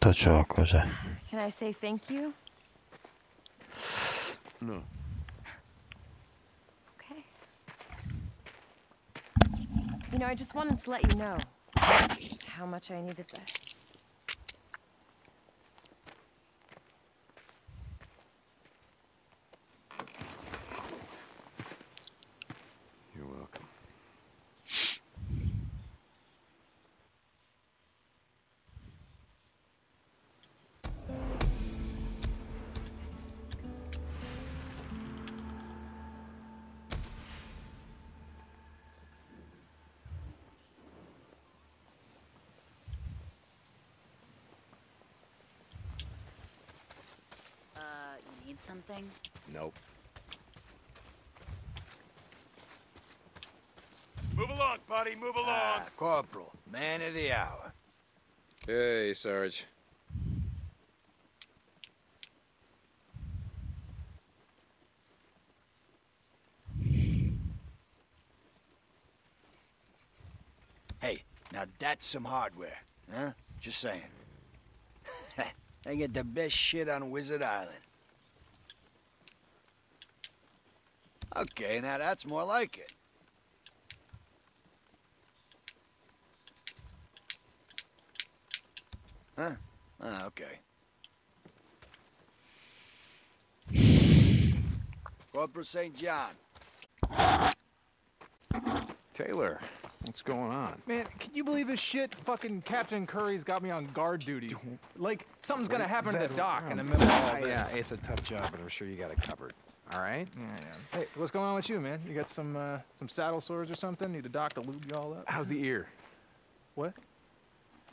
To čo akože? Can I say thank you? No. Okay. You know, I just wanted to let you know how much I needed this. Something? Nope. Move along, buddy, move along. Ah, Corporal, man of the hour. Hey, Sarge. Hey, now that's some hardware, huh? Just saying. they get the best shit on Wizard Island. Okay, now that's more like it. Huh? Ah, okay. Corporal St. John. Taylor, what's going on? Man, can you believe this shit? Fucking Captain Kouri's got me on guard duty. Like, something's gonna happen to the dock in the middle of all Ah, yeah, it's a tough job, but I'm sure you got it covered. All right? Yeah, yeah. Hey, what's going on with you, man? You got some uh, some saddle sores or something? Need a doc to lube you all up? How's the ear? What?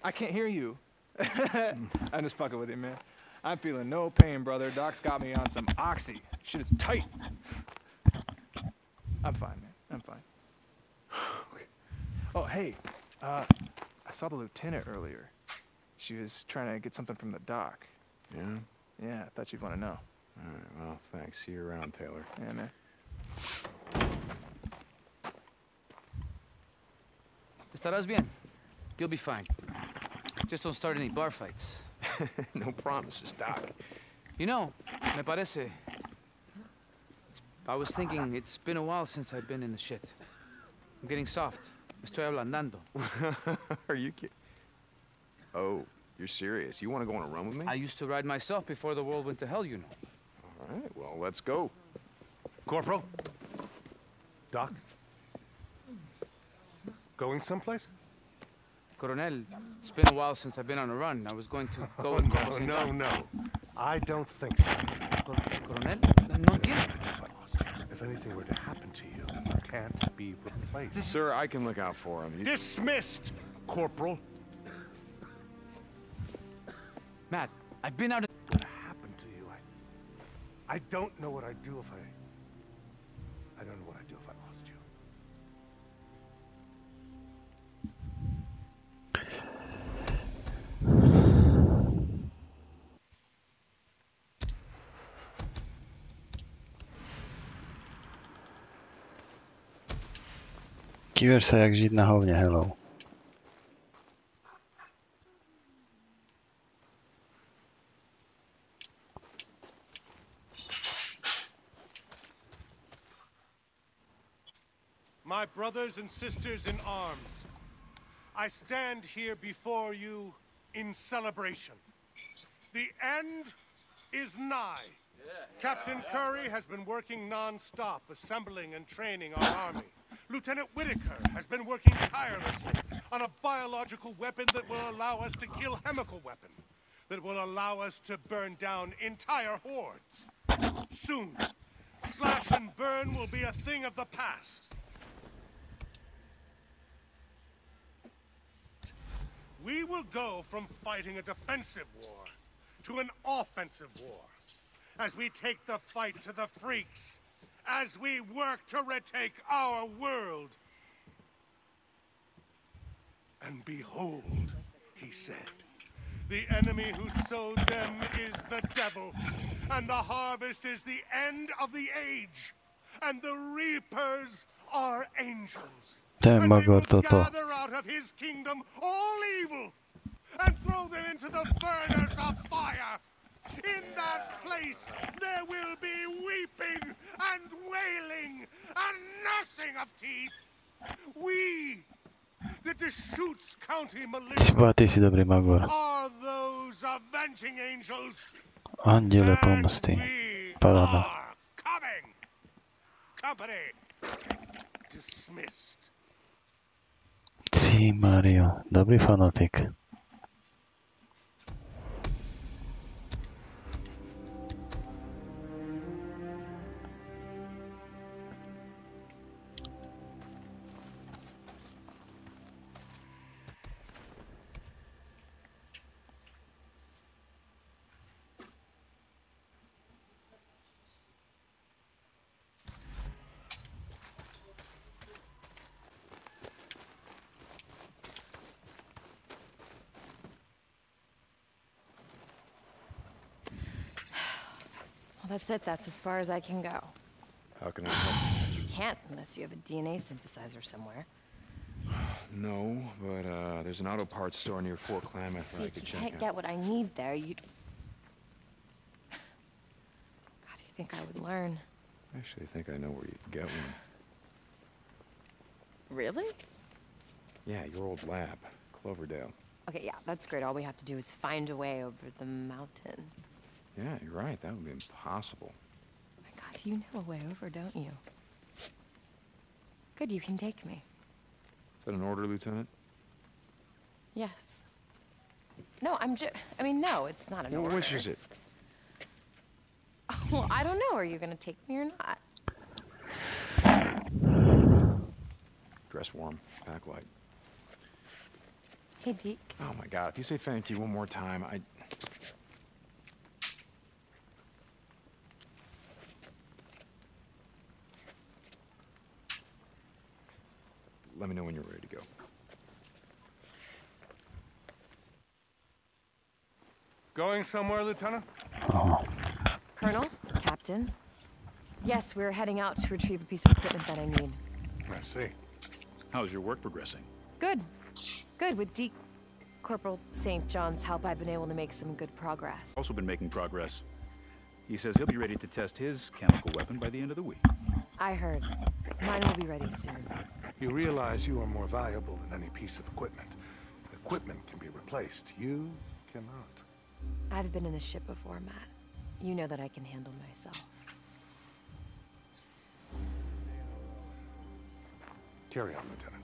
I can't hear you. I'm just fucking with you, man. I'm feeling no pain, brother. Doc's got me on some oxy. Shit it's tight. I'm fine, man. I'm fine. Oh, hey, uh, I saw the lieutenant earlier. She was trying to get something from the dock. Yeah? Yeah, I thought you'd want to know. All right, well, thanks. See you around, Taylor. Yeah, man. Estarás bien. You'll be fine. Just don't start any bar fights. no promises, Doc. You know, me parece. I was thinking it's been a while since I've been in the shit. I'm getting soft. Estoy ablandando. Are you kidding? Oh, you're serious? You want to go on a run with me? I used to ride myself before the world went to hell, you know. All right, well, let's go. Corporal? Doc? Going someplace? Coronel, it's been a while since I've been on a run. I was going to go and go. Oh, no, no. I don't think so. Coronel? No entiendo. If anything were to happen to you, you can't be replaced. Sir, I can look out for him. You- Dismissed, Corporal. Matt, I've been out of... What happened to you? I, I don't know what I'd do if I... I don't know what I'd Kiver sa jak žiť na hovne, hello. My brothers and sisters in arms, I stand here before you in celebration. The end is nigh. Captain Kouri has been working non-stop assembling and training our army. Lieutenant Whitaker has been working tirelessly on a biological weapon that will allow us to kill chemical weapon, that will allow us to burn down entire hordes. Soon, slash and burn will be a thing of the past. We will go from fighting a defensive war to an offensive war as we take the fight to the freaks, as we work to retake our world. And behold, he said, the enemy who sowed them is the devil, and the harvest is the end of the age, and the reapers are angels. Ten And they will Magor toto. gather out of his kingdom all evil and throw them into the furnace of fire. In that place, there will be weeping and wailing and gnashing of teeth. We, the Deschutes County Militia, Chyba ty si dobrý magor. are those avenging angels. Andiele And pomsty. we Paráda. are coming. Company dismissed. Ty Mario, dobrý fanatik. Well, that's it. That's as far as I can go. How can I help? You can't unless you have a DNA synthesizer somewhere. No, but uh, there's an auto parts store near Fort Klamath that I could you can't get what I need there, you. God, do you think I would learn? I actually think I know where you'd get one. Really? Yeah, your old lab, Cloverdale. Okay, yeah, that's great. All we have to do is find a way over the mountains. Yeah, you're right. That would be impossible. My God, you know a way over, don't you? Good, you can take me. Is that an order, Lieutenant? Yes. No, I'm just. I mean, no, it's not an Well, order. which is it? Well, I don't know. Are you gonna take me or not? Dress warm, pack light. Hey, Deke. Oh my God! If you say thank you one more time, I. Let me know when you're ready to go. Going somewhere, Lieutenant? Oh. Colonel, Captain. Yes, we're heading out to retrieve a piece of equipment that I need. I see. How's your work progressing? Good. Good. With Deke Corporal St. John's help, I've been able to make some good progress. Also been making progress. He says he'll be ready to test his chemical weapon by the end of the week. I heard. Mine will be ready soon. You realize you are more valuable than any piece of equipment. Equipment can be replaced. You cannot. I've been in this ship before, Matt. You know that I can handle myself. Carry on, Lieutenant.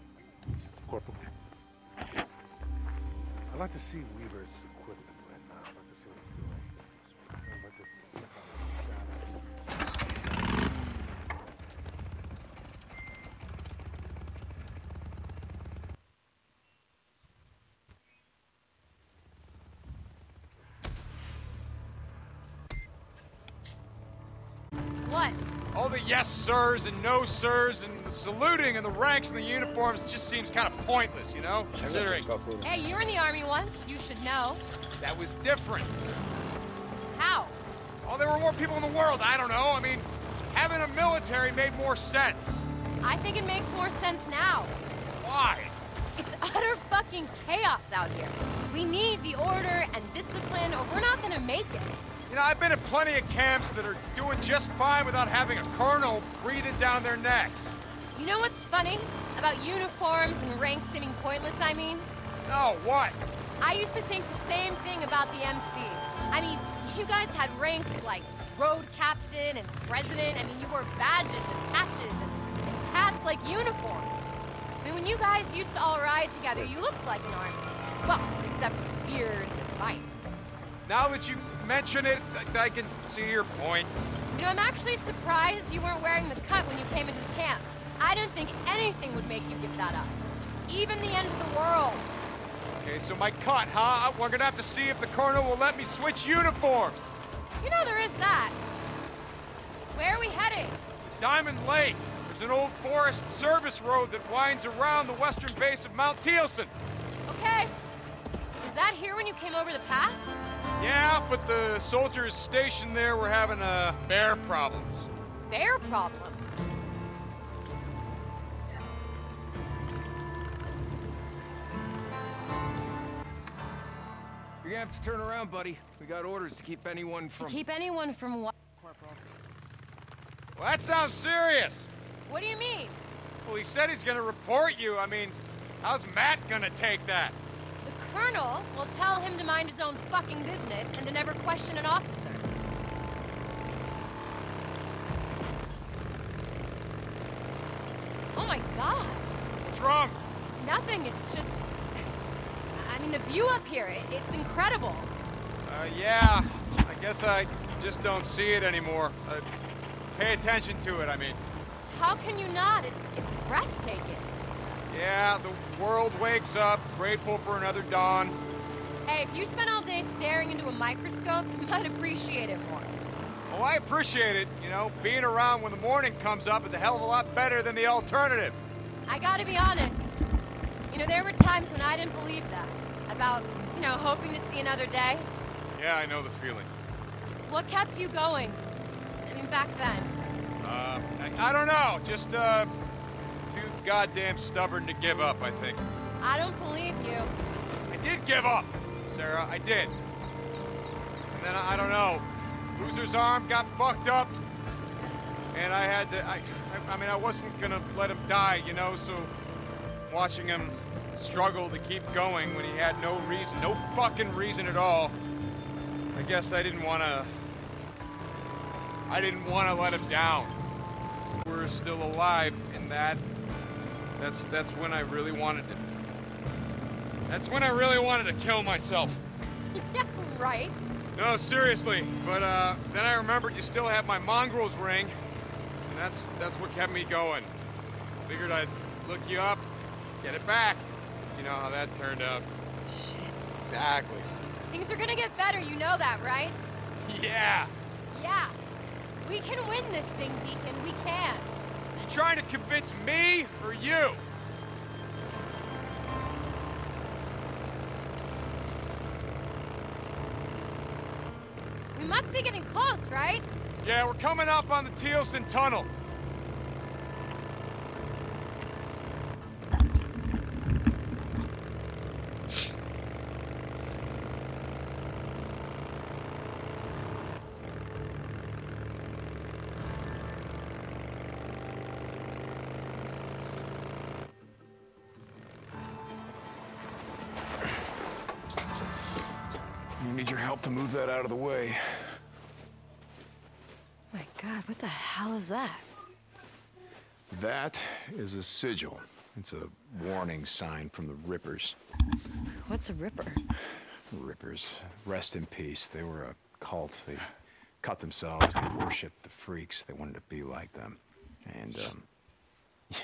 Corporal. I'd like to see Weaver's equipment the yes sirs and no sirs and the saluting and the ranks and the uniforms just seems kind of pointless, you know? Considering Hey, you were in the army once. You should know. that was different. How? Oh, there were more people in the world. I don't know. I mean, having a military made more sense. I think it makes more sense now. Why? It's utter fucking chaos out here. We need the order and discipline, or we're not gonna make it. You know, I've been in plenty of camps that are doing just fine without having a colonel breathing down their necks. You know what's funny about uniforms and ranks seeming pointless? I mean, No, what? I used to think the same thing about the MC. I mean, you guys had ranks like road captain and president. I mean, you wore badges and patches and, and tats like uniforms. I mean, when you guys used to all ride together, you looked like an army. Well, except for beards and bikes. Now that you mention it, I, I can see your point. You know, I'm actually surprised you weren't wearing the cut when you came into the camp. I didn't think anything would make you give that up. Even the end of the world. Okay, so my cut, huh? Uh, we're gonna have to see if the colonel will let me switch uniforms. You know there is that. Where are we heading? Diamond Lake. There's an old forest service road that winds around the western base of Mount Thielsen. Okay. Was that here when you came over the pass? Yeah, but the soldiers stationed there were having uh, bear problems. Bear problems. gonna have to turn around, buddy. We got orders to keep anyone from... To from... keep anyone from what? Corporal. Well, that sounds serious. What do you mean? Well, he said he's gonna report you. I mean, how's Matt gonna take that? Colonel will tell him to mind his own fucking business and to never question an officer. Oh my god. What's wrong? Nothing, it's just... I mean, the view up here, it, it's incredible. Uh, yeah. I guess I just don't see it anymore. Uh, pay attention to it, I mean. How can you not? It's, it's breathtaking. Yeah, the world wakes up, grateful for another dawn. Hey, if you spent all day staring into a microscope, you might appreciate it more. Oh, I appreciate it. You know, being around when the morning comes up is a hell of a lot better than the alternative. I gotta be honest. You know, there were times when I didn't believe that. About, you know, hoping to see another day. Yeah, I know the feeling. What kept you going? I mean, back then. Uh, I, I don't know. Just, uh, goddamn stubborn to give up, I think. I don't believe you. I did give up, Sarah. I did. And then, I, I don't know. Boozer's arm got fucked up. And I had to, I, I, I mean, I wasn't gonna let him die, you know, so watching him struggle to keep going when he had no reason, no fucking reason at all. I guess I didn't wanna, I didn't wanna let him down. We're still alive in that. That's, that's when I really wanted to, that's when I really wanted to kill myself. yeah, right. No, seriously. But uh, then I remembered you still have my mongrels ring, and that's that's what kept me going. Figured I'd look you up, get it back. You know how that turned out. Shit. Exactly. Things are gonna get better, you know that, right? Yeah. Yeah. We can win this thing, Deacon. We can. You trying to convince me or you? We must be getting close, right? Yeah, we're coming up on the Thielsen Tunnel. Move that out of the way. My god, what the hell is that? That is a sigil. It's a warning sign from the Rippers. What's a ripper? Rippers, rest in peace. They were a cult. They cut themselves. They worshipped the freaks. They wanted to be like them. And, um, you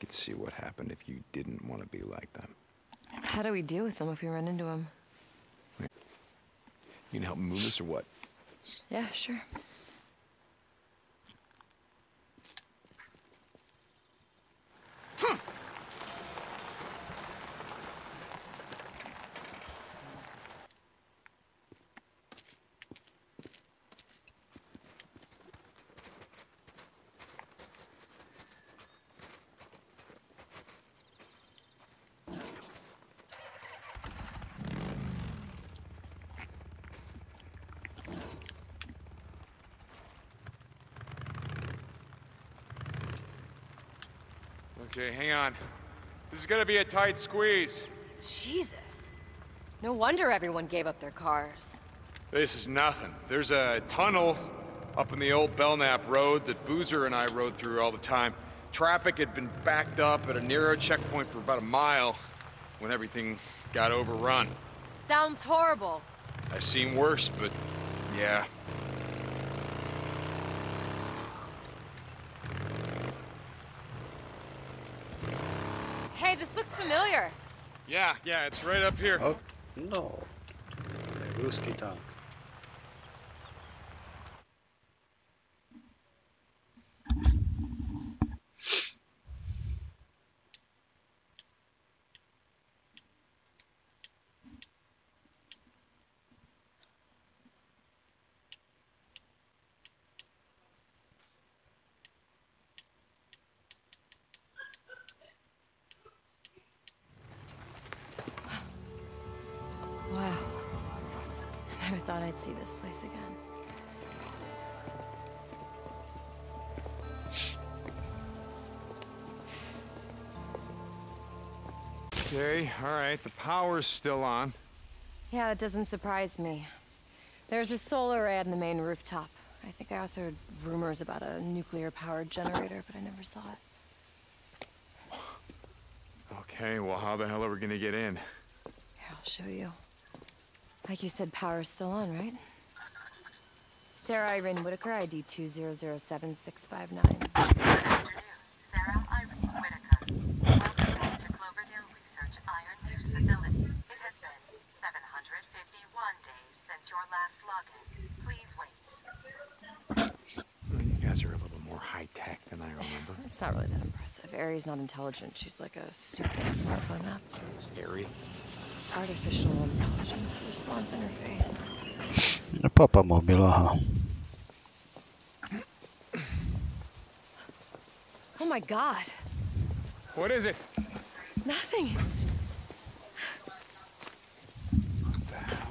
could see what happened if you didn't want to be like them. How do we deal with them if we run into them? You can help me move this or what? Yeah, sure. Okay, hang on. This is gonna be a tight squeeze. Jesus. No wonder everyone gave up their cars. This is nothing. There's a tunnel up in the old Belknap Road that Boozer and I rode through all the time. Traffic had been backed up at a NERO checkpoint for about a mile when everything got overrun. Sounds horrible. I've seen worse, but yeah. Hey, this looks familiar. Yeah, yeah, it's right up here. Oh, no. Ruski tank. All right, the power's still on. Yeah, that doesn't surprise me. There's a solar array on the main rooftop. I think I also heard rumors about a nuclear-powered generator, but I never saw it. Okay, well, how the hell are we gonna get in? Here, I'll show you. Like you said, power's still on, right? Sarah Irene Whitaker, ID 2007659. Sarah Irene Whitaker. Welcome to Cloverdale Research Iron Butte Facility. It has been 751 days since your last login. Please wait. Well, you guys are a little more high tech than I remember. It's not really that impressive. Not intelligent. She's like a souped-up smartphone app. Harry. Artificial intelligence response interface. Papamobile, aha. Oh my god. What is it? Nothing. It's. What the hell?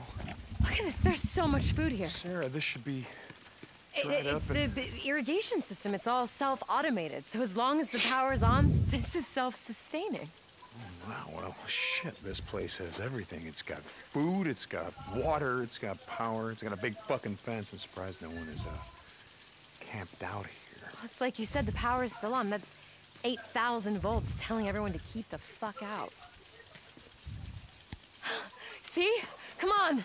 Look at this. There's so much food here. Sarah, this should be I- dried it's the b- irrigation system. It's all self-automated. So as long as the power's on, this is self-sustaining. Wow, well, shit, this place has everything. It's got food, it's got water, it's got power, it's got a big fucking fence. I'm surprised no one is uh, camped out here. Well, it's like you said, the power's still on. That's 8,000 volts telling everyone to keep the fuck out. See? Come on.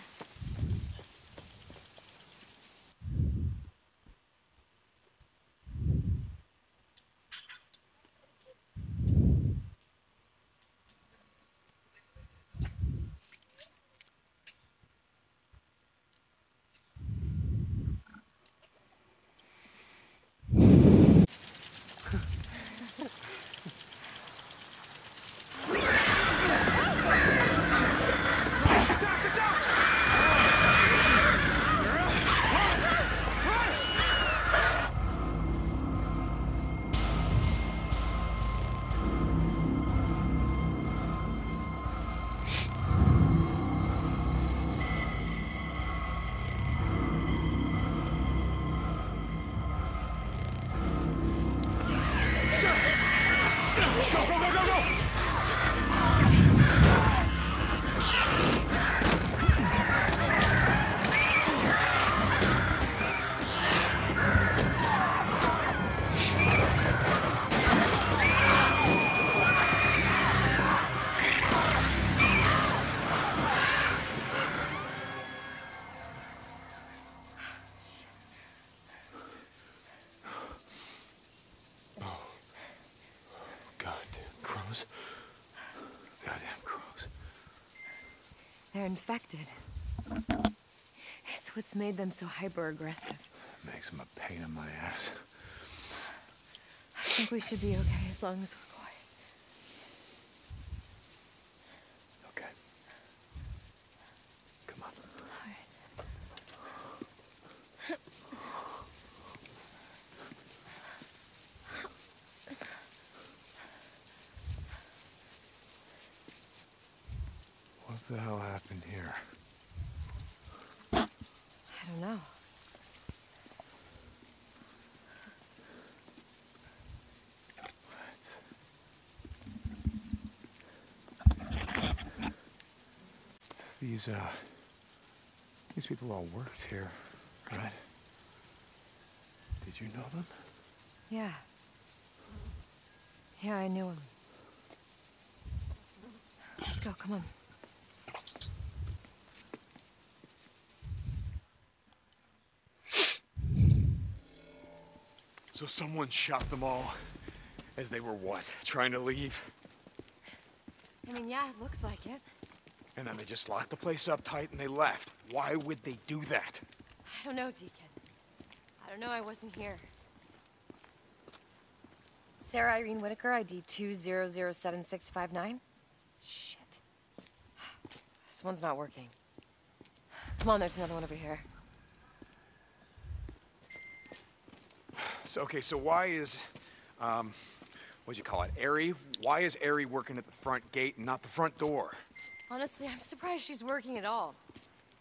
They're infected. It's what's made them so hyper-aggressive. Makes them a pain in my ass. I think we should be okay as long as we're quiet. Okay. Come on. What the hell happened here? I don't know. These, uh, these people all worked here, right? Did you know them? Yeah. Yeah, I knew them. Let's go, come on. So someone shot them all as they were what? Trying to leave? I mean, yeah, it looks like it. And then they just locked the place up tight and they left. Why would they do that? I don't know, Deacon. I don't know, I wasn't here. Sarah Irene Whitaker, ID 2007659. Shit. This one's not working. Come on, there's another one over here. So, okay, so why is, um, what'd you call it, Airy? Why is Airy working at the front gate and not the front door? Honestly, I'm surprised she's working at all.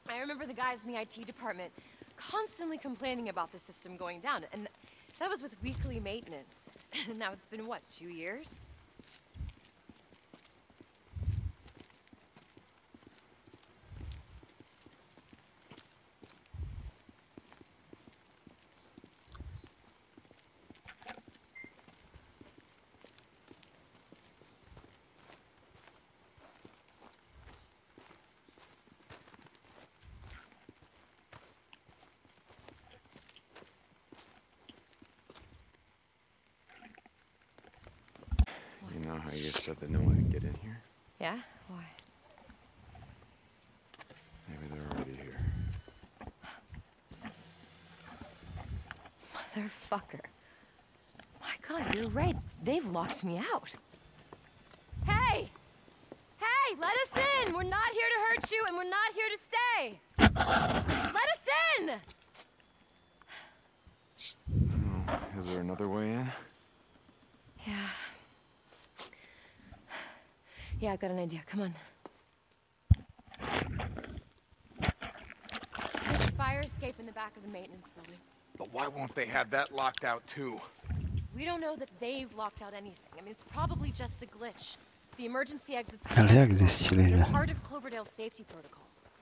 I remember the guys in the IT department constantly complaining about the system going down, and th- that was with weekly maintenance. And now it's been, what, two years? You know how you said that no one can get in here? Yeah? Why? Maybe they're already here. Motherfucker. My god, you're right. They've locked me out. Hey! Hey, let us in! We're not here to hurt you, and we're not here to stay! Let us in! Oh, is there another way in? Yeah, I got an idea. Come on. There's a fire escape in the back of the maintenance building. But why won't they have that locked out too? We don't know that they've locked out anything. I mean, it's probably just a glitch. The emergency exits Ale connect. jak zjistili, They're že? part of Cloverdale's safety protocols.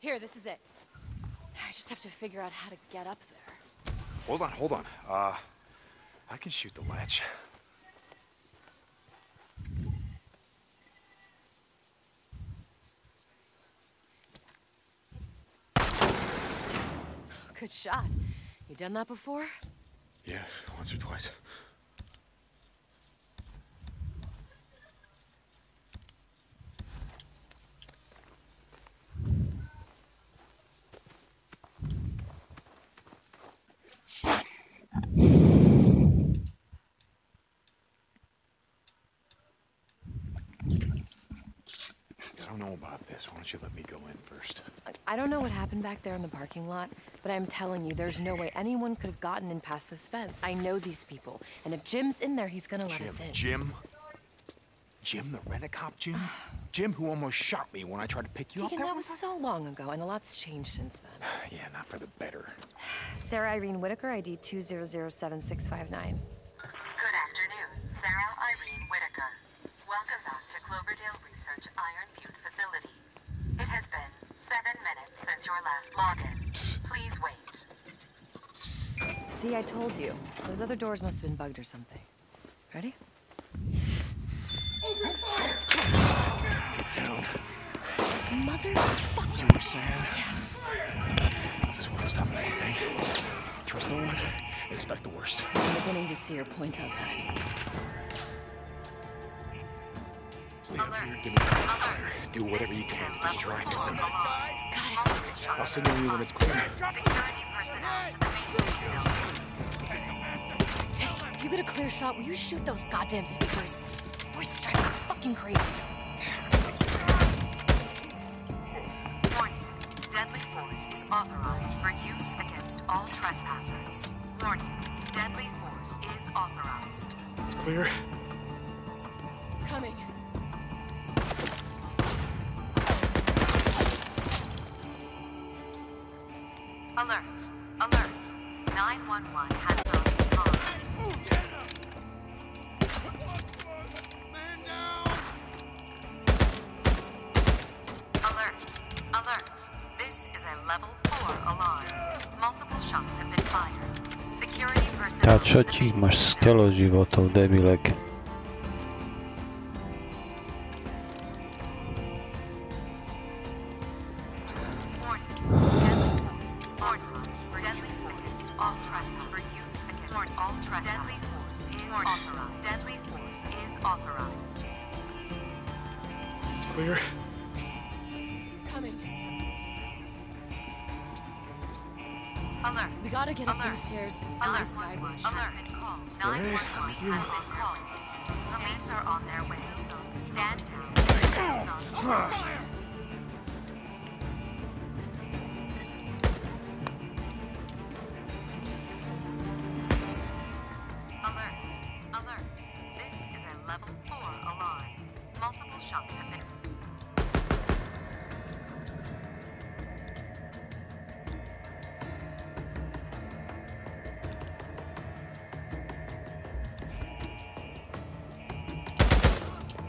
Here, this is it. I just have to figure out how to get up there. Hold on, hold on. Uh, I can shoot the latch. Good shot. You done that before? Yeah, once or twice. I don't know about this. Why don't you let me go in first? I don't know what happened back there in the parking lot, but I'm telling you, there's no way anyone could have gotten in past this fence. I know these people, and if Jim's in there, he's gonna let Jim, us in. Jim? Jim, the rent-a-cop Jim? Jim who almost shot me when I tried to pick you Deacon, up that was so long ago, and a lot's changed since then. Yeah, not for the better. Sarah Irene Whitaker, ID 2007659. Good afternoon, Sarah Irene Whitaker. Welcome back to Cloverdale Research Iron Butte facility. It has been seven minutes since your last login. Please wait. See, I told you. Those other doors must have been bugged or something. Ready? Get down. Motherfucker. You were saying? This world has taught me one. Trust no one. Expect the worst. I'm beginning to see your point on that. Stay up here, give me fire. Do whatever you can to distract them. I'll signal you when it's clear. Security personnel to the maintenance building. Hey, if you get a clear shot, will you shoot those goddamn speakers? Voice is driving me fucking crazy. Warning. Deadly force is authorized for use against all trespassers. Warning. Deadly force is authorized. It's clear. Coming. 911 has been armed. Alert. Alert. This is a level 4 alarm. Multiple shots have been fired. Security personnel to čo the ti máš skelo životov, debilek.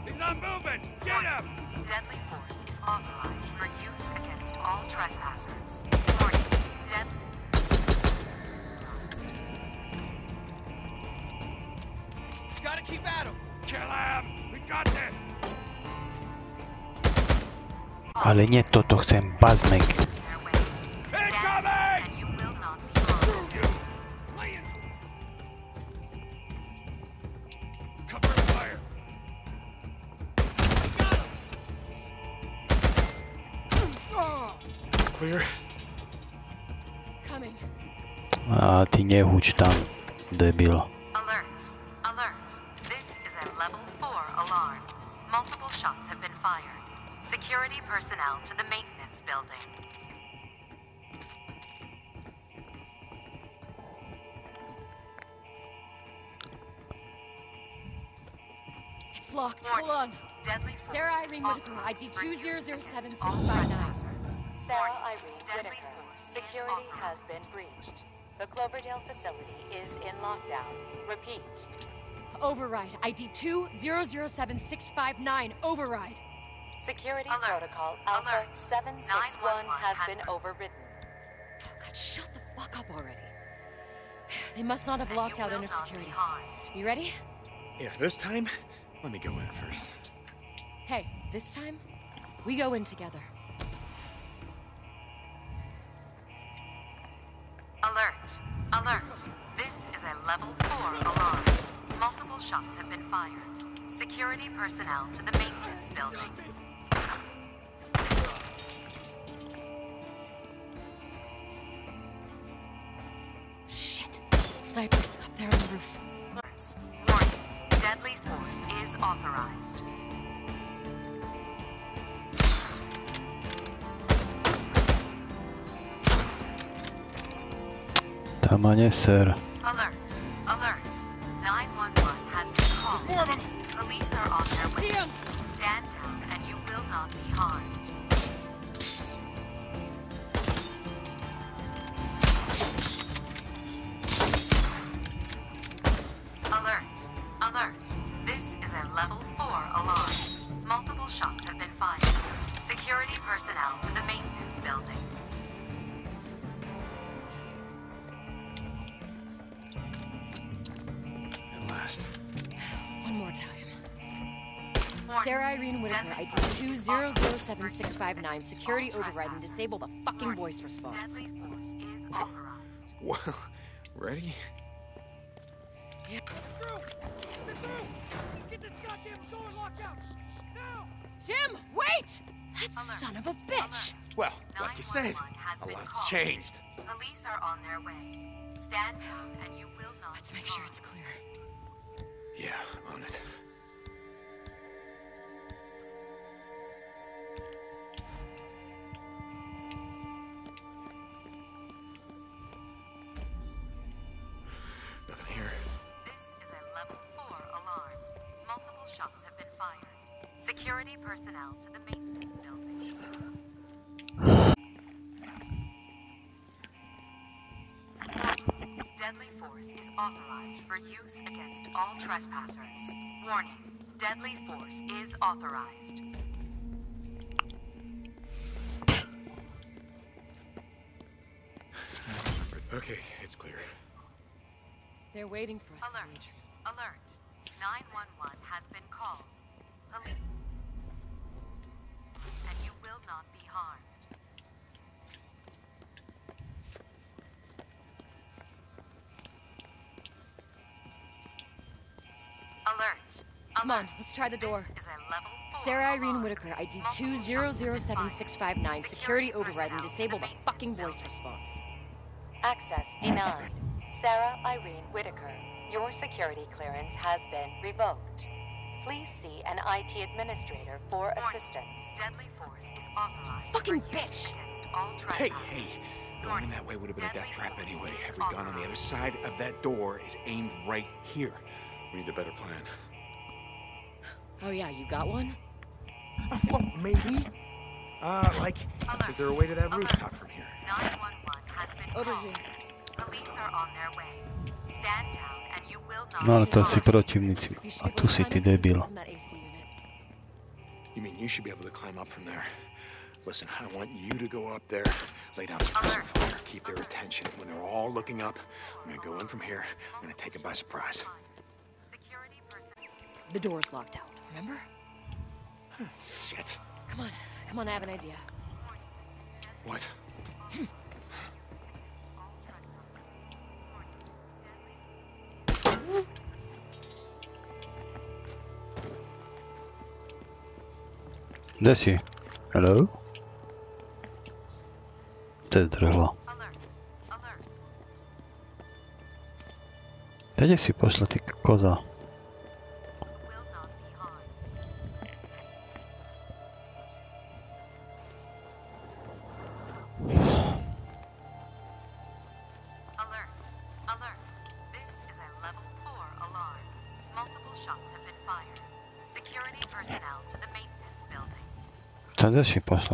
He's not moving. Get him. Deadly force is authorized for use against all trespassers. Warning. Deadly. Ale nie to, to chcę bazmek. Sarah is Irene Whitaker, authorized ID for use against all 2007659. Sarah Irene Deadly Whitaker. force is Security has been breached. The Cloverdale facility is in lockdown. Repeat. Override. ID 2007659. Override. Security Alert. protocol Alpha Alert. 761 has has been been- overridden. Oh, God, shut the fuck up already. They must not have And locked you out inner security. harmed. You ready? Yeah, this time, let me go in first. Hey, this time, we go in together. Alert! Alert! This is a level 4 alarm. Multiple shots have been fired. Security personnel to the maintenance building. Shit. Snipers up there on the roof. Warning. Deadly force is authorized. Tamanie ser. 2007659. Security override and disable the fucking voice response. Deadly force is authorized. Well, ready? Get this goddamn door locked out! Now! Jim, wait! That son of a bitch! Well, like you said, a lot's called. changed. Police are on their way. Stand down and you will not Let's make sure it's clear. Yeah, on it. Personnel to the maintenance building. Deadly force is authorized for use against all trespassers. Warning. Deadly force is authorized. Okay, it's clear. They're waiting for us, Alert. Alert. 911 has been called. Police. Harmed. Alert. Come on, let's try the door. This is a level Sarah Irene. Whitaker, ID Multiple shots have been fired. 2007659. Security override and disable the fucking voice response. Access denied. Sarah Irene Whitaker, your security clearance has been revoked. Please see an IT administrator for Warning. assistance. Deadly force is authorized Fucking for bitch. against all Hey, hey! Going in that way would have been a death trap anyway. is Every gun on the other side of that door is aimed right here. We need a better plan. Oh, yeah, you got one? Uh, well, maybe. Uh, like, is there a way to that Alert. rooftop from here? 911 has been Over called. here. Police are on their way. Stand down and you will No ale be to si harmed. protivníci. You should A be tu to si climb ty debil. roof from that AC unit. You mean you should be able to climb up from there? Listen, I want you to go up there, lay down some some fire, keep their attention. When they're all looking up, I'm gonna go in from here. I'm gonna take it by surprise. The door's locked out, remember? Shit. Come on, come on, I have an idea. What? Gdzie si? Hello? Ty zdrhla. Teď si pošla ty koza.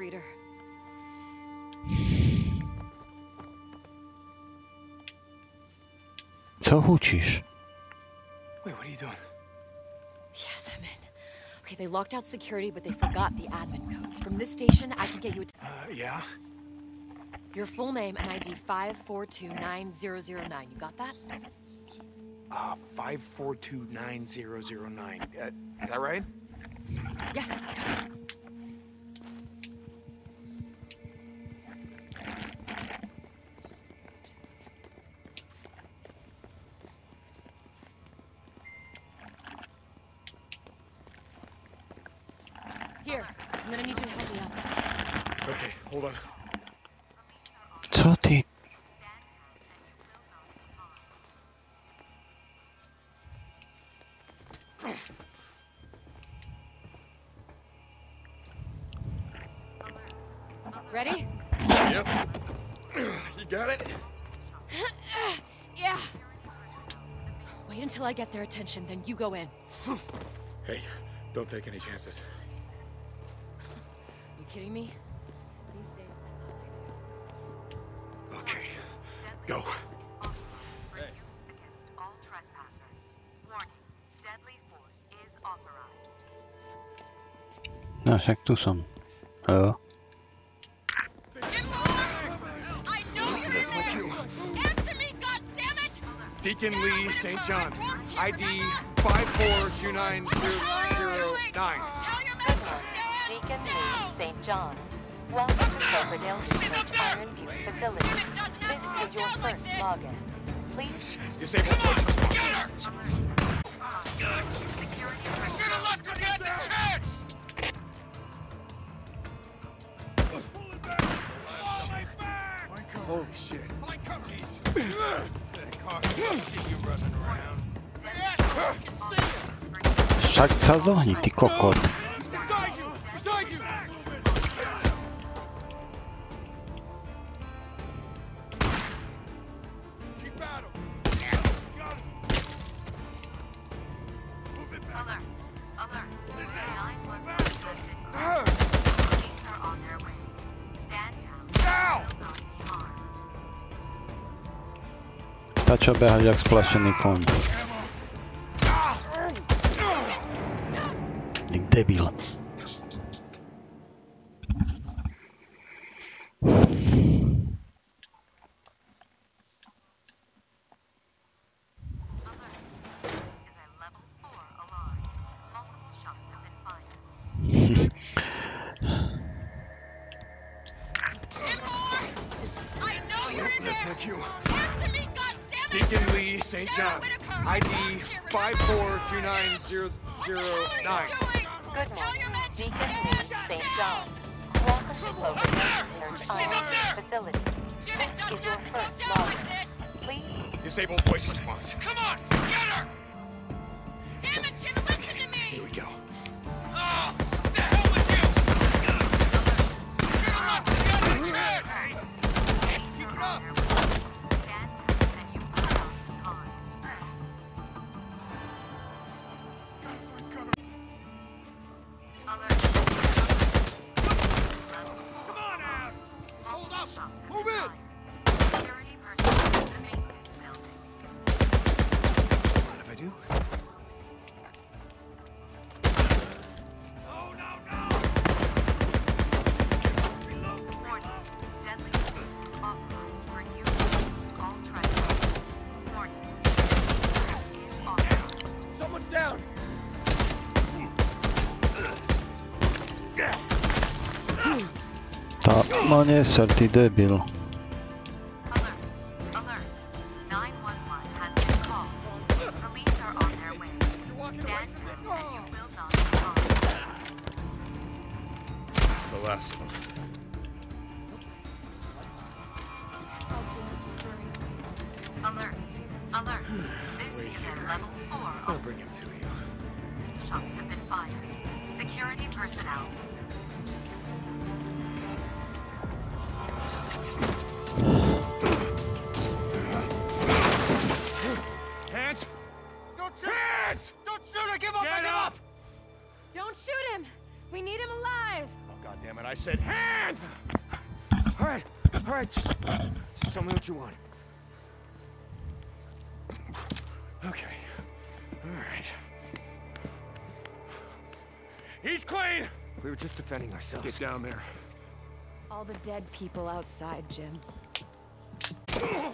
reader. Co hučiš? Wait, what are you doing? Yes, I'm in. Okay, they locked out security, but they forgot the admin codes. From this station, I can get you a. T- Uh, yeah? your full name and ID 5429009. You got that? Uh, 5429009. Uh, is that right? Yeah, let's go. Ready? Yep. You got it? yeah. Wait until I get their attention, then you go in. Hey, don't take any chances. You kidding me? These days, that's all Okay, go. Use against all trespassers. Warning. Deadly force is authorized. No, však tu som. Hello? Deacon Lee St. John, ID 5429009. Deacon Lee St. John. Welcome to Cloverdale Research Iron Butte facility. This is your first login. Please Disable voice response. Should have left when you had the chance! Holy shit. Však sa zohni, ty kokot. Fired. I know you're in there! Thank you. Answer me, goddammit! Deacon Lee St. John, ID 5429009. Good morning, Deacon Lee St. John. Welcome to Cloverdale Research Butte facility. This is your first login. Please Disable voice response. Come on! on je, sar debil. Damn it, I said hands! All right, all right, just, just tell me what you want. Okay, all right. He's clean! We were just defending ourselves. Get down there. All the dead people outside, Jim. I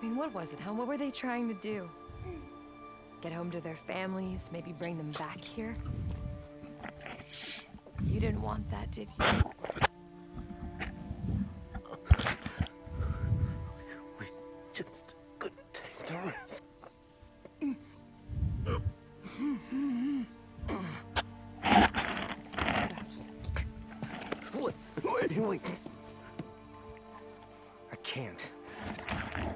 mean, what was it, huh? What were they trying to do? Get home to their families, maybe bring them back here? You didn't want that, did you? We Just couldn't take the risk. Wait, wait, wait. I can't.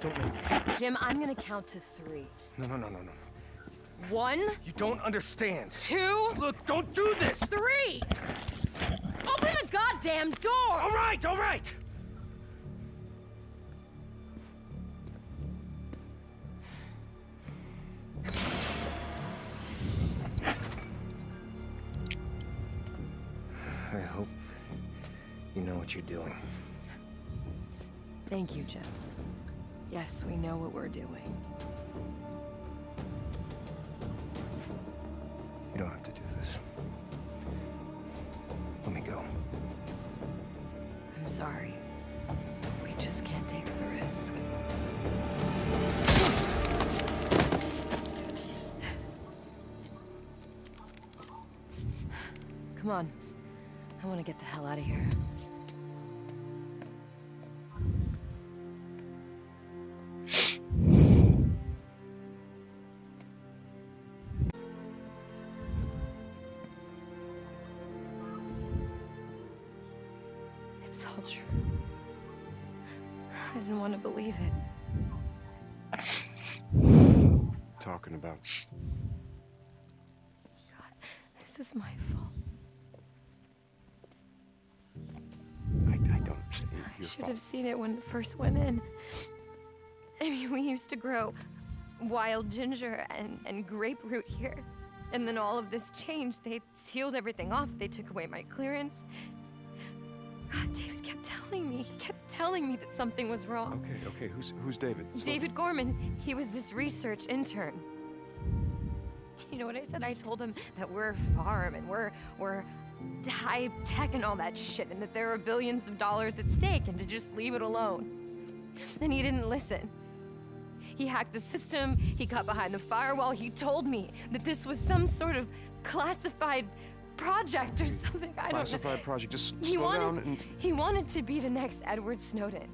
Don't make me. Jim, I'm gonna count to three. No, no, no, no, no. One, You don't understand. two, Look, don't do this! three! Open the goddamn door! All right, all right! I hope you know what you're doing. Thank you, Jeff. Yes, we know what we're doing. Come on. I want to get the hell out of here. Should have seen it when it first went in. I mean, we used to grow wild ginger and, and grapefruit here. And then all of this changed. They sealed everything off. They took away my clearance. God, David kept telling me. He kept telling me that something was wrong. Okay, okay. Who's who's David? David Gorman, he was this research intern. You know what I said? I told him that we're a farm and we're we're high tech and all that shit, and that there are billions of dollars at stake, and to just leave it alone. And he didn't listen. He hacked the system. He got behind the firewall. He told me that this was some sort of classified project or something. I don't know. Classified project. Just He slow wanted, down and. he wanted to be the next Edward Snowden.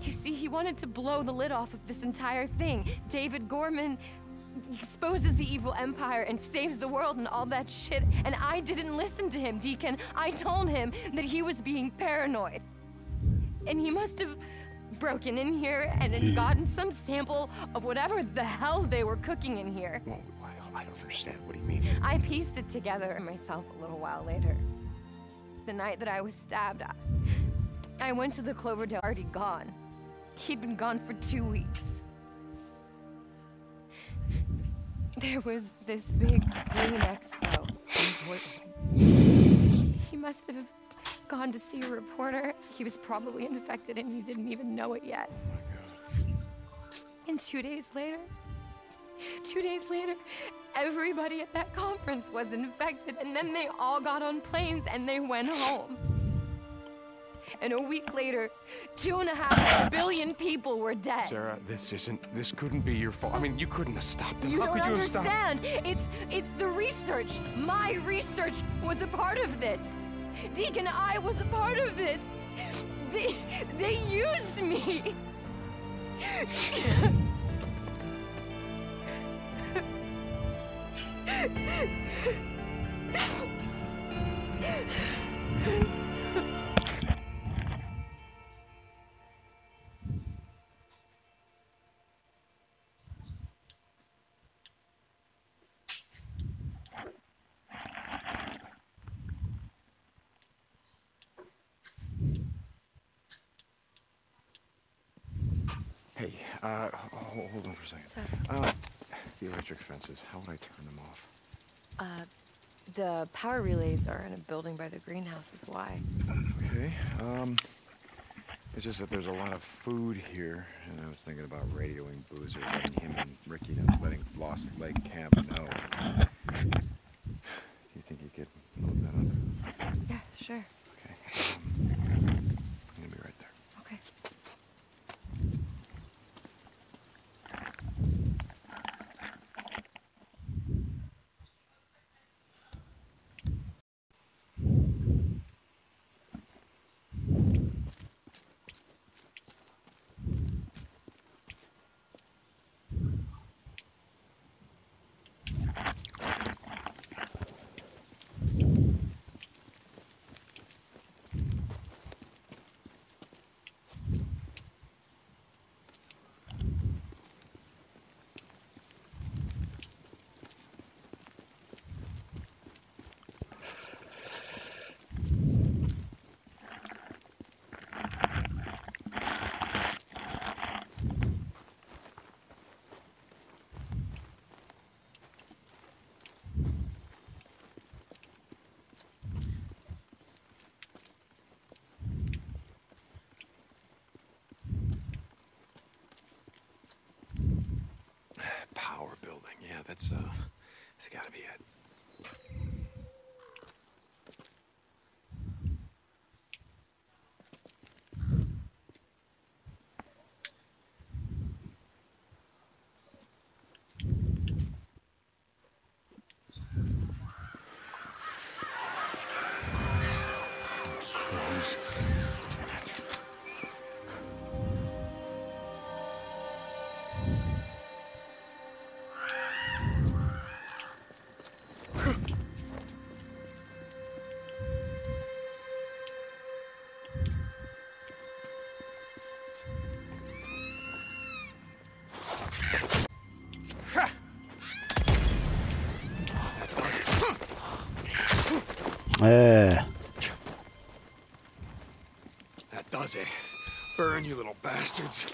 You see, he wanted to blow the lid off of this entire thing. David Gorman exposes the evil empire and saves the world and all that shit. And I didn't listen to him, Deacon. I told him that he was being paranoid. And he must have broken in here and had hmm. gotten some sample of whatever the hell they were cooking in here. Well, I, I don't understand. What do you mean? I pieced it together myself a little while later. The night that I was stabbed, I, I went to the Cloverdale, already gone. He'd been gone for two weeks. There was this big green expo in Portland. He must have gone to see a reporter. He was probably infected and he didn't even know it yet. Oh and two days later, two days later, everybody at that conference was infected, and then they all got on planes and they went home. And a week later, two and a half billion people were dead. Sarah, this isn't. This couldn't be your fault. I mean, you couldn't have stopped them. You How don't could you have stopped? understand. It's it's the research. My research was a part of this. Deacon I was a part of this. They they used me. uh, hold, hold on for a second. Uh, the electric fences. How would I turn them off? Uh, the power relays are in a building by the greenhouse. Is why. Okay. Um, it's just that there's a lot of food here, and I was thinking about radioing Boozer, letting him and Rikki know, letting Lost Lake Camp know. Do you think you could load that up? Yeah, sure. Okay. Um, I'm gonna be right there. Okay. Power building. Yeah, that's uh, that's gotta be it. Eh, That does it. Burn, you little bastards.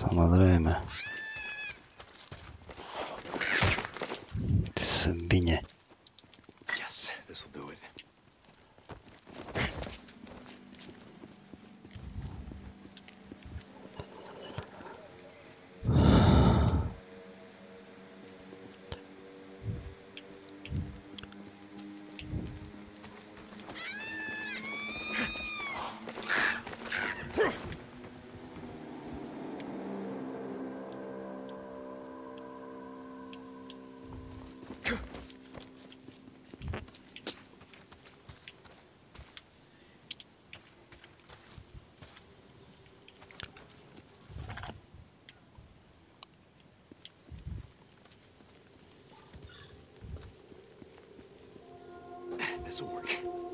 samozrejme. Ty svině. This'll work.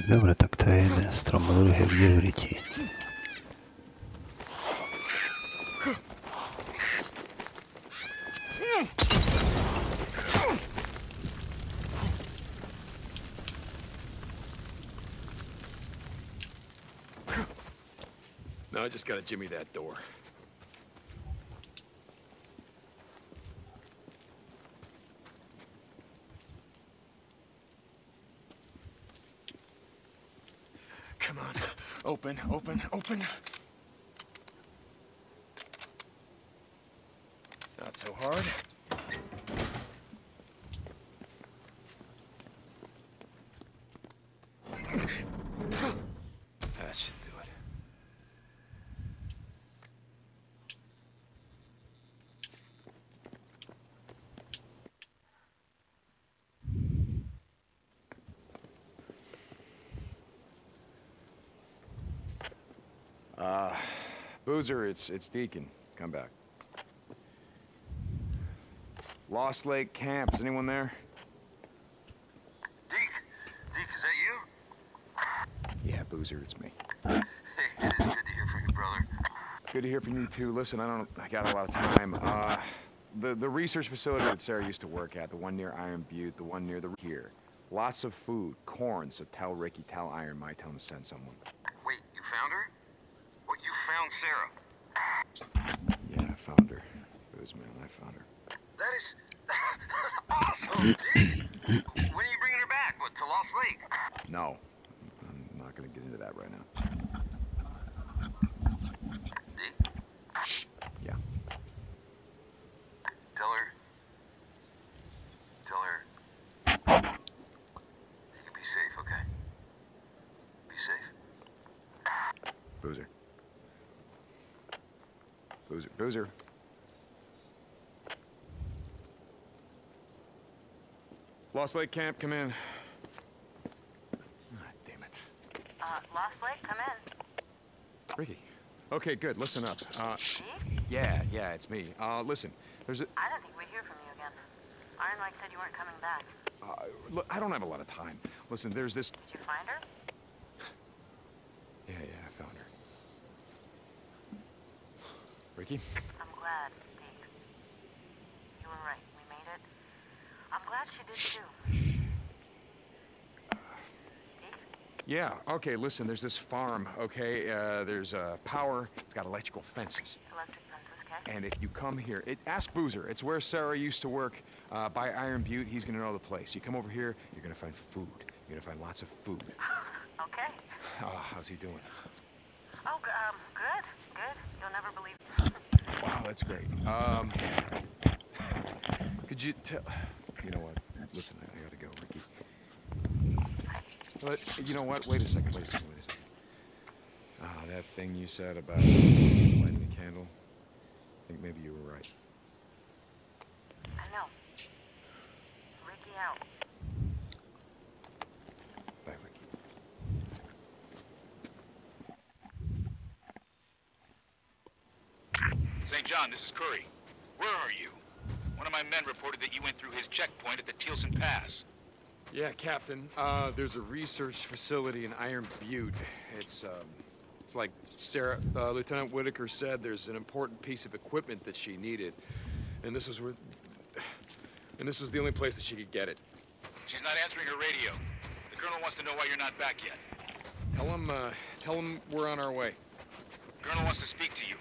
Však dobre, tak to je jeden strom, a druhý kde vrytí. No, I just gotta jimmy that door. Come on. Open, open, open. Not so hard. That should do it. Uh, Boozer, it's it's Deacon. Come back. Lost Lake Camp. Is anyone there? Deke, Deke, is that you? Yeah, Boozer, it's me. Hey, it is good to hear from you, brother. Good to hear from you too. Listen, I don't. I got a lot of time. Uh, the the research facility that Sarah used to work at, the one near Iron Butte, the one near the here. Lots of food, corn. So tell Rikki, tell Iron, my tell him to send someone. Wait, you found her? What, you found Sarah? Yeah, I found her. Booze man, I found her. That is awesome, Deke. when are you bringing her back? What, to Lost Lake? No, I'm not gonna get into that right now. Yeah. Tell her. Tell her. You can be safe, okay? Be safe. Boozer. Boozer. Lost Lake Camp, come in. Damn it. Uh, Lost Lake, come in. Rikki. Okay, good. Listen up. Uh, yeah, yeah, it's me. Uh, listen, there's a. I didn't think we'd hear from you again. Iron Mike said you weren't coming back. Uh, look, I don't have a lot of time. Listen, there's this. Did you find her? Yeah, yeah, I found her. Rikki? I'm glad, Deke. You were right. We made it. I'm glad she did too. Yeah, okay, listen, there's this farm, okay? Uh, there's uh, power, it's got electrical fences. Electric fences, okay? And if you come here, it, ask Boozer. It's where Sarah used to work uh, by Iron Butte. He's gonna know the place. You come over here, you're gonna find food. You're gonna find lots of food. Okay. Ah, how's he doing? Oh, um, good, good. You'll never believe. Wow, that's great. Um, could you tell? You know what? Listen, I, gotta go, Rikki. But you know what? Wait a second. Wait a second. Wait a second. Ah, that thing you said about lighting the candle. I think maybe you were right. I know. Rikki out. Bye, Rikki. St. John, this is Kouri. Where are you? One of my men reported that you went through his checkpoint at the Thielsen Pass. Yeah, Captain. Uh, there's a research facility in Iron Butte. It's, um, it's like Sarah, uh, Lieutenant Whitaker said, there's an important piece of equipment that she needed. And this was where, and this was the only place that she could get it. She's not answering her radio. The Colonel wants to know why you're not back yet. Tell him, uh, tell him we're on our way. Colonel wants to speak to you.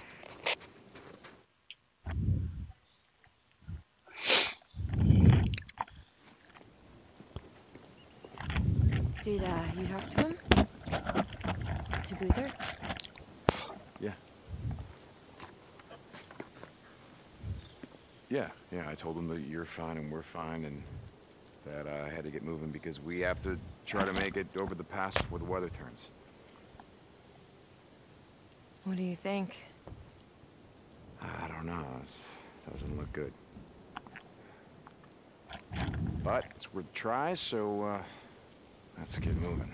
Did uh, you talk to him? To Boozer? Yeah. Yeah, yeah. I told him that you're fine and we're fine, and that uh, I had to get moving because we have to try to make it over the pass before the weather turns. What do you think? I don't know. It doesn't look good. But it's worth a try, so uh, let's get moving.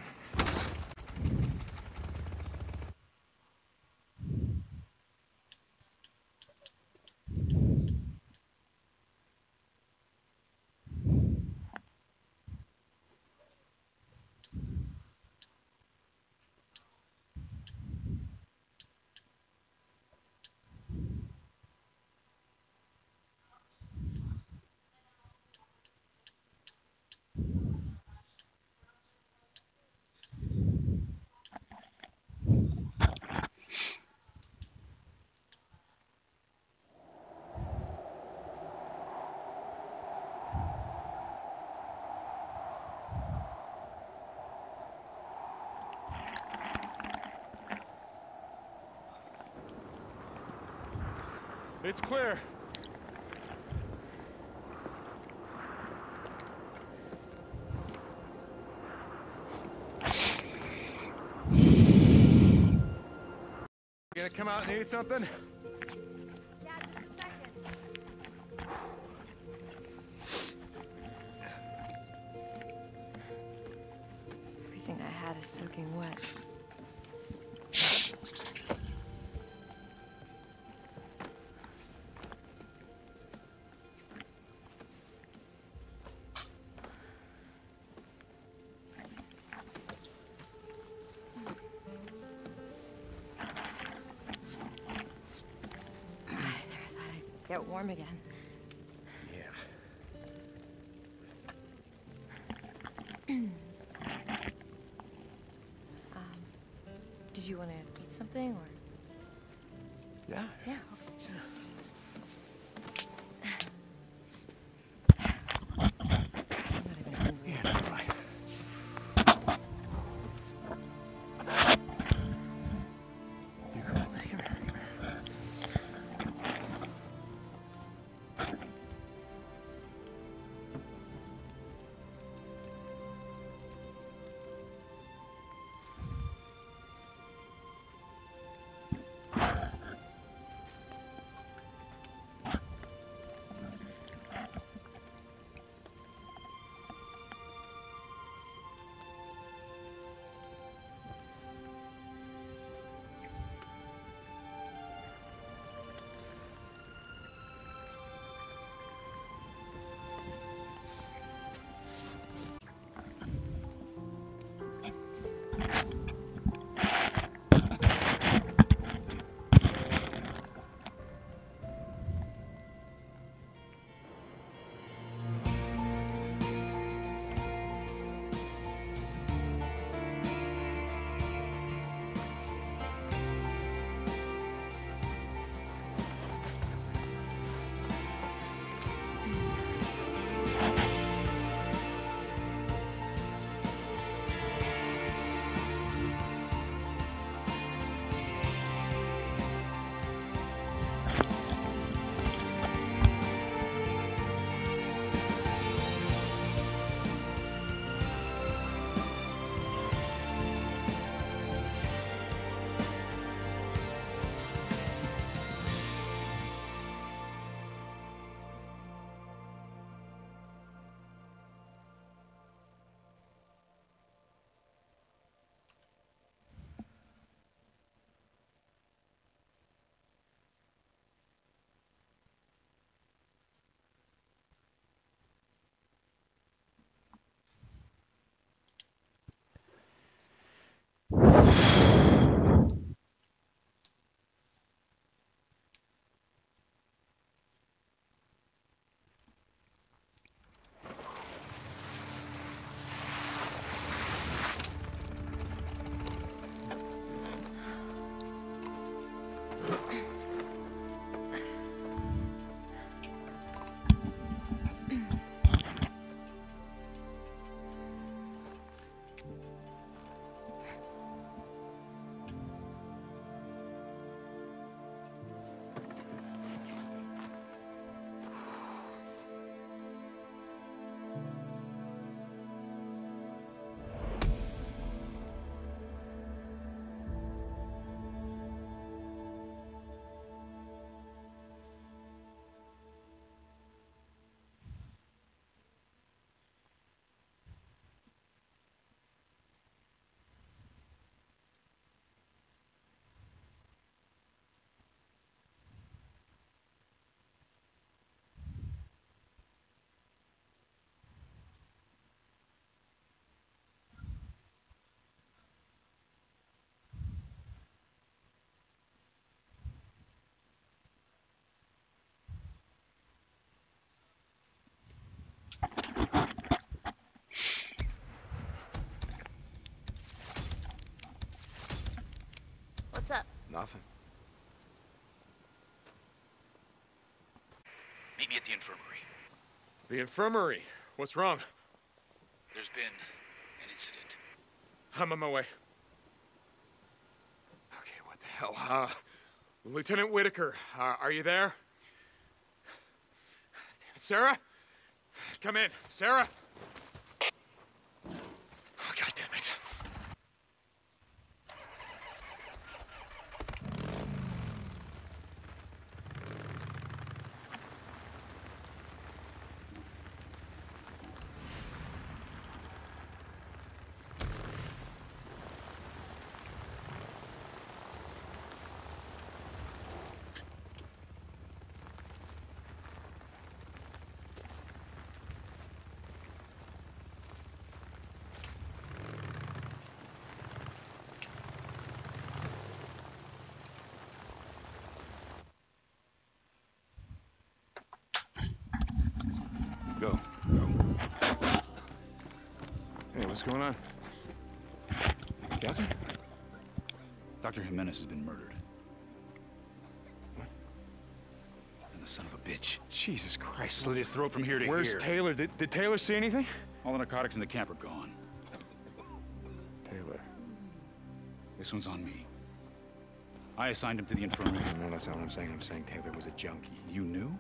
It's clear. You gonna come out and eat something? Yeah, just a second. Everything I had is soaking wet. Get warm again. um, did you want to eat something or? Yeah. Yeah. Nothing. Meet me at the infirmary. The infirmary. What's wrong? There's been an incident. I'm on my way. Okay, what the hell? Uh, Lieutenant Whitaker, uh, are you there? Sarah? Come in. Sarah? Oh, God damn it. Go. Hey, what's going on? Captain? Dr. Jimenez has been murdered. What? And the son of a bitch. Jesus Christ. Slit his throat from here to Where's here. Where's Taylor? Did, did Taylor see anything? All the narcotics in the camp are gone. Taylor. This one's on me. I assigned him to the infirmary. No, that's not what I'm saying. I'm saying Taylor was a junkie. You knew?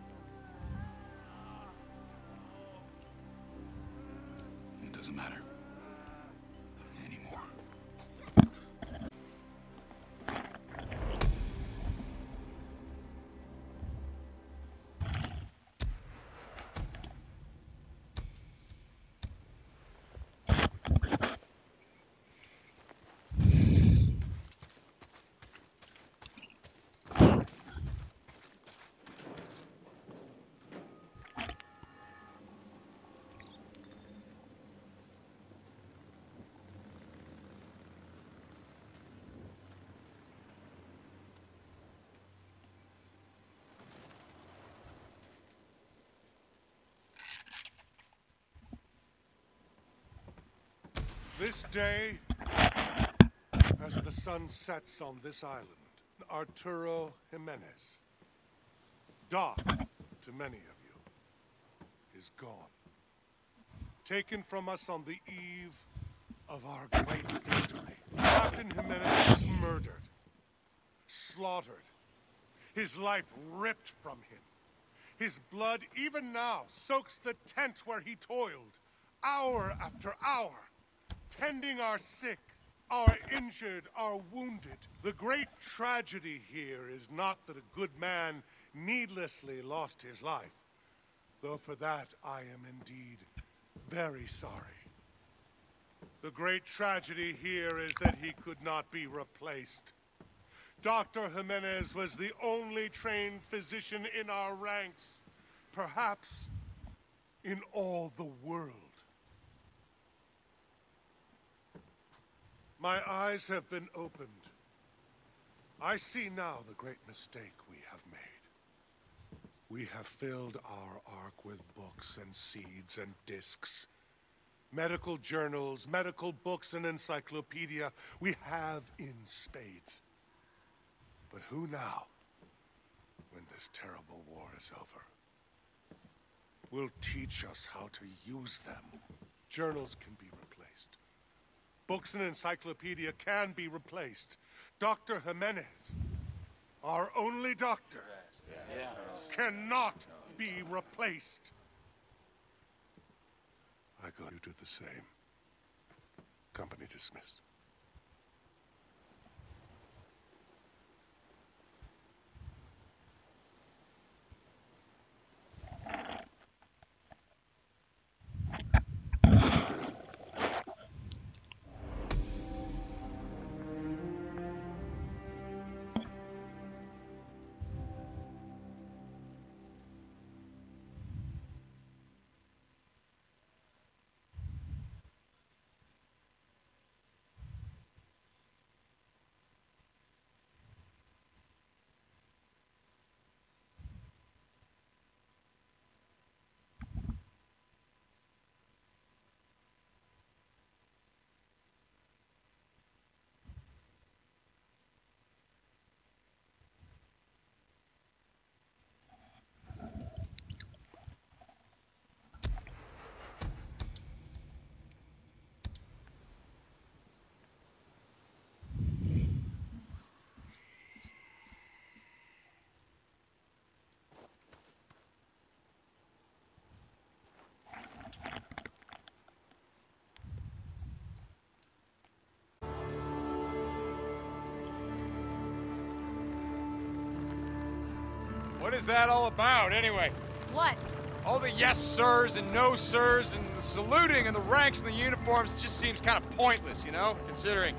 This day, as the sun sets on this island, Arturo Jimenez, Doc to many of you, is gone. Taken from us on the eve of our great victory. Captain Jimenez was murdered, slaughtered, his life ripped from him. His blood, even now, soaks the tent where he toiled, hour after hour, tending our sick, our injured, our wounded. The great tragedy here is not that a good man needlessly lost his life, though for that I am indeed very sorry. The great tragedy here is that he could not be replaced. Dr. Jimenez was the only trained physician in our ranks, perhaps in all the world. My eyes have been opened. I see now the great mistake we have made. We have filled our ark with books and seeds and discs. Medical journals, medical books, and encyclopedia we have in spades. But who now, when this terrible war is over, will teach us how to use them? Journals can be replaced. Books and encyclopedia can be replaced. Dr. Jimenez, our only doctor, cannot be replaced. I go to do the same. Company dismissed. What is that all about, anyway? What? All the yes sirs and no sirs and the saluting and the ranks and the uniforms just seems kind of pointless, you know? Considering